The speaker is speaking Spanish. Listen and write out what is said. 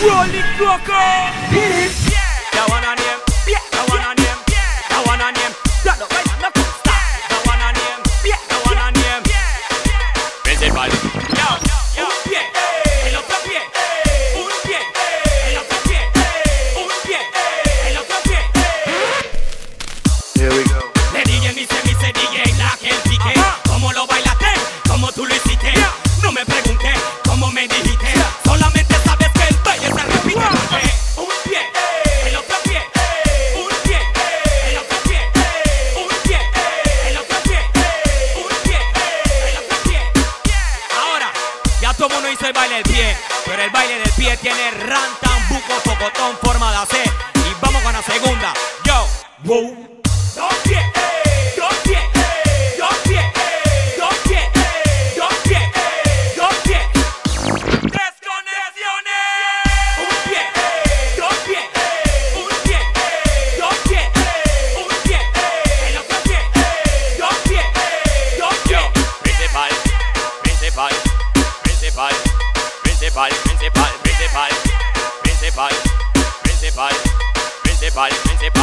Rolling. That one. That one. That one right, no stop. That one. That one name. Principal. Yo, yo. Un pie, el otro pie. Un pie, el otro pie. Un pie, el otro pie. Here we go. Le DJ mi se mi se DJ la que el pique ¿Cómo lo bailaste? ¿Cómo tú lo hiciste? No me pregunté cómo me dijiste todo mundo hizo el baile del pie Pero el baile del pie tiene rantan, buco, pocotón, forma de hacer. Y vamos con la segunda. Yo, wow principal, principal, principal, principal, principal, principal, principal.